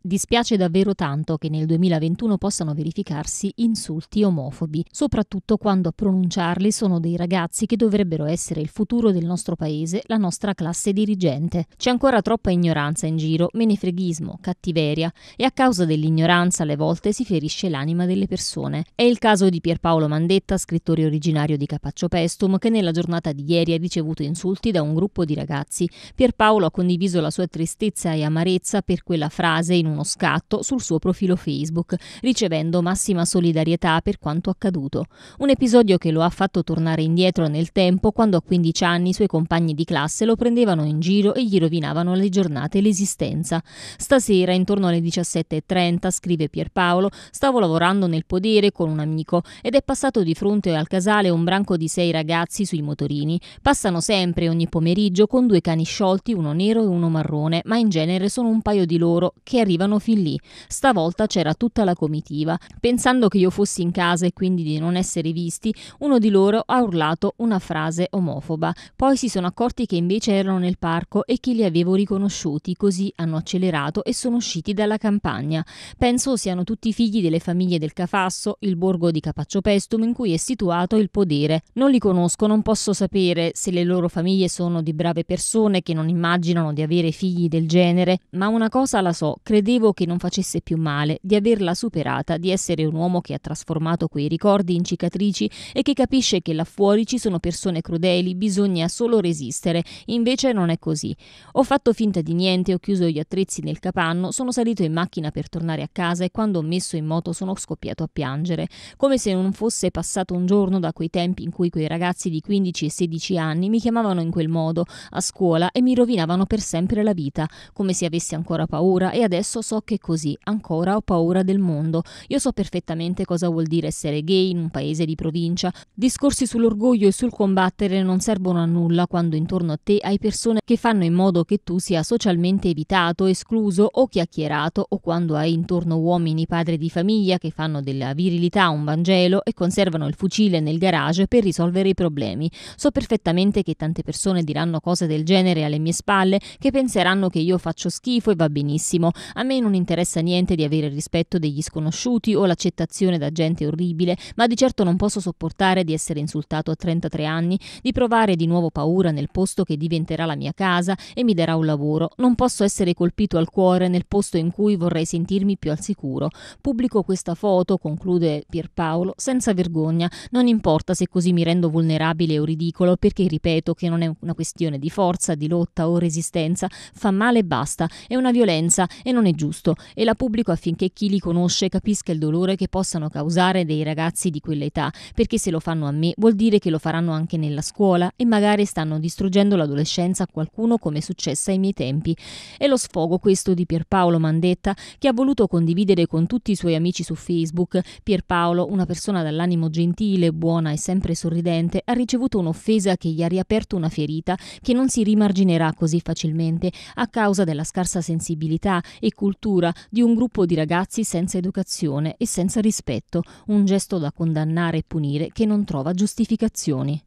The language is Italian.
Dispiace davvero tanto che nel 2021 possano verificarsi insulti omofobi, soprattutto quando a pronunciarli sono dei ragazzi che dovrebbero essere il futuro del nostro paese, la nostra classe dirigente. C'è ancora troppa ignoranza in giro, menefreghismo, cattiveria e a causa dell'ignoranza alle volte si ferisce l'anima delle persone. È il caso di Pierpaolo Mandetta, scrittore originario di Capaccio Pestum, che nella giornata di ieri ha ricevuto insulti da un gruppo di ragazzi. Pierpaolo ha condiviso la sua tristezza e amarezza per quella frase in un uno scatto sul suo profilo Facebook, ricevendo massima solidarietà per quanto accaduto. Un episodio che lo ha fatto tornare indietro nel tempo quando a 15 anni i suoi compagni di classe lo prendevano in giro e gli rovinavano le giornate e l'esistenza. Stasera, intorno alle 17.30, scrive Pierpaolo, stavo lavorando nel podere con un amico ed è passato di fronte al casale un branco di sei ragazzi sui motorini. Passano sempre ogni pomeriggio con due cani sciolti, uno nero e uno marrone, ma in genere sono un paio di loro che arrivano arrivano fin lì. Stavolta c'era tutta la comitiva. Pensando che io fossi in casa e quindi di non essere visti, uno di loro ha urlato una frase omofoba. Poi si sono accorti che invece erano nel parco e che li avevo riconosciuti, così hanno accelerato e sono usciti dalla campagna. Penso siano tutti figli delle famiglie del Cafasso, il borgo di Capaccio Pestum in cui è situato il podere. Non li conosco, non posso sapere se le loro famiglie sono di brave persone che non immaginano di avere figli del genere, ma una cosa la so, credevo Credevo che non facesse più male, di averla superata, di essere un uomo che ha trasformato quei ricordi in cicatrici e che capisce che là fuori ci sono persone crudeli, bisogna solo resistere. Invece non è così. Ho fatto finta di niente, ho chiuso gli attrezzi nel capanno, sono salito in macchina per tornare a casa e quando ho messo in moto sono scoppiato a piangere, come se non fosse passato un giorno da quei tempi in cui quei ragazzi di 15 e 16 anni mi chiamavano in quel modo a scuola e mi rovinavano per sempre la vita, come se avessi ancora paura e adesso so che così ancora ho paura del mondo. Io so perfettamente cosa vuol dire essere gay in un paese di provincia. Discorsi sull'orgoglio e sul combattere non servono a nulla quando intorno a te hai persone che fanno in modo che tu sia socialmente evitato, escluso o chiacchierato o quando hai intorno uomini padri di famiglia che fanno della virilità un Vangelo e conservano il fucile nel garage per risolvere i problemi. So perfettamente che tante persone diranno cose del genere alle mie spalle, che penseranno che io faccio schifo e va benissimo. A me non interessa niente di avere il rispetto degli sconosciuti o l'accettazione da gente orribile, ma di certo non posso sopportare di essere insultato a 33 anni, di provare di nuovo paura nel posto che diventerà la mia casa e mi darà un lavoro. Non posso essere colpito al cuore nel posto in cui vorrei sentirmi più al sicuro. Pubblico questa foto, conclude Pierpaolo, senza vergogna. Non importa se così mi rendo vulnerabile o ridicolo, perché ripeto che non è una questione di forza, di lotta o resistenza. Fa male e basta. È una violenza e non è giusto e la pubblico affinché chi li conosce capisca il dolore che possano causare dei ragazzi di quell'età, perché se lo fanno a me vuol dire che lo faranno anche nella scuola e magari stanno distruggendo l'adolescenza a qualcuno come è successo ai miei tempi. È lo sfogo questo di Pierpaolo Mandetta che ha voluto condividere con tutti i suoi amici su Facebook. Pierpaolo, una persona dall'animo gentile, buona e sempre sorridente, ha ricevuto un'offesa che gli ha riaperto una ferita che non si rimarginerà così facilmente a causa della scarsa sensibilità e cultura cultura di un gruppo di ragazzi senza educazione e senza rispetto, un gesto da condannare e punire che non trova giustificazioni.